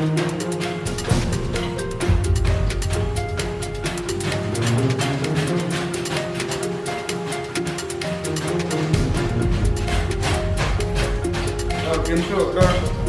Так, ну что, хорошо.